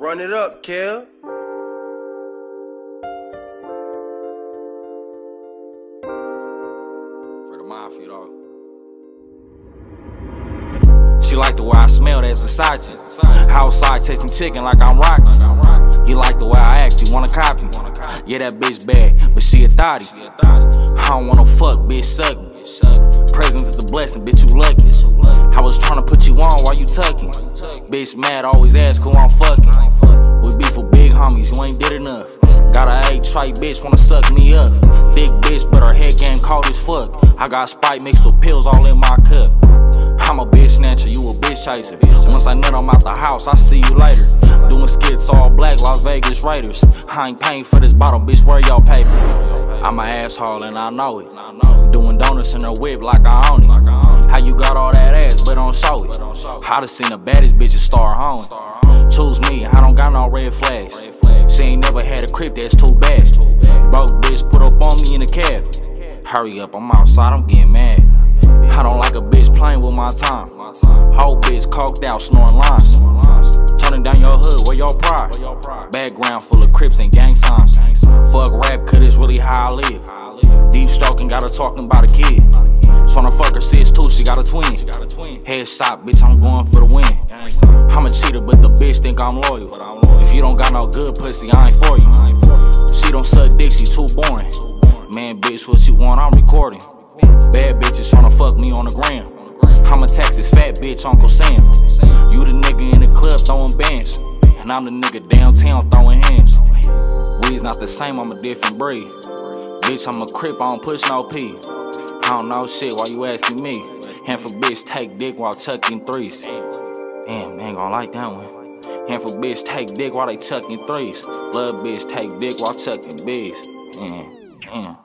Run it up, Kel. For the mafia, dog. She like the way I smell, that's Versace. Outside chasing chicken like I'm Rocky. You like the way I act, you wanna copy. Yeah, that bitch bad, but she a thotty. I don't wanna fuck, bitch, suck me. Presence is a blessing, bitch, you lucky. I Bitch mad, always ask who I'm fucking. We be for big homies, you ain't did enough. Got a eight trite bitch, wanna suck me up. Thick bitch, but her head game cold as fuck. I got Sprite mixed with pills all in my cup. I'm a bitch snatcher, you a bitch chaser. Once I nut, I'm out the house, I see you later. Doing skits all black, Las Vegas Raiders. I ain't paying for this bottle, bitch, where y'all paper? I'm a asshole and I know it. Doing donuts in a whip like I own it. How you got all that ass, but don't show it? Done seen the baddest bitches start hoeing. Choose me, I don't got no red flags. She ain't never had a crib that's too bad. Broke bitch put up on me in the cab. Hurry up, I'm outside, I'm getting mad. I don't like a bitch playing with my time. Whole bitch coked out, snoring lines. Turning down your hood, where your pride? Background full of crips and gang signs. Fuck rap, cause it's really how I live. Deep stroking, got her talking about a kid. Tryna fuck her sis too, she got a twin. Head Headshot, bitch, I'm going for the win. I'm a cheater, but the bitch think I'm loyal. If you don't got no good pussy, I ain't for you. She don't suck dick, she too boring. Man, bitch, what you want, I'm recording. Bad bitches tryna fuck me on the gram. I'm a Texas fat bitch, Uncle Sam. You the nigga in the club throwing bands. And I'm the nigga downtown throwing hands. We's not the same, I'm a different breed. Bitch, I'm a crip, I don't push no P. I don't know shit, why you asking me? Hand for bitch, take dick while chucking threes. Damn, ain't gonna like that one. Hand for bitch, take dick while they chucking threes. Love bitch, take dick while chucking bigs. Damn, damn.